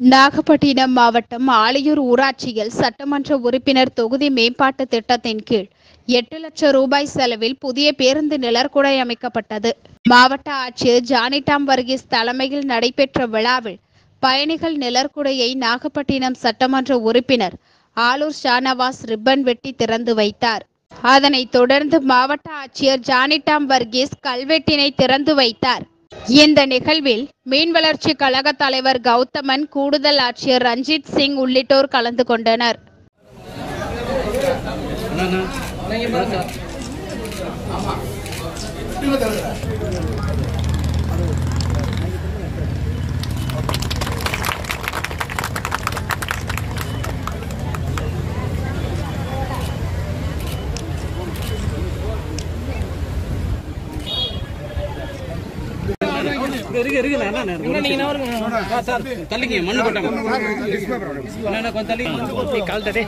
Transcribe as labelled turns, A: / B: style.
A: நாகப்பட்டினம் மாவட்டம் ஆலியூர் ஊராட்சியில் சட்டமன்ற உறுப்பினர் தொகுதி மேம்பாட்டு திட்டத்தின் கீழ் எட்டு லட்சம் ரூபாய் செலவில் புதிய பேருந்து நிழற்குடை அமைக்கப்பட்டது. மாவட்ட ஆட்சியர் ஜானிடாம் வர்கீஸ் தலைமையில் நடைபெற்ற விழாவில் பயணிகள் நிழற்குடையை நாகப்பட்டினம் சட்டமன்ற உறுப்பினர் ஆலூர் ஷானவாஸ் ரிப்பன் வெட்டி திறந்து வைத்தார். அதனைத் தொடர்ந்து மாவட்ட ஆட்சியர் ஜானிடாம் வர்கீஸ் கல்வெட்டினை திறந்து வைத்தார். இந்த நிகழ்வில் மீன் வளர்ச்சி கழக தலைவர் கௌதமன் கூடுதல் ஆட்சியர் ரஞ்சித் சிங் உள்ளிட்டோர் கலந்து கொண்டனர்.
B: இருக்கு இருக்கு நான் நீங்க வருங்க சார் தள்ளிங்க மண்ணு கொட்டாங்க என்ன கொஞ்சம் தள்ளி கால் தடே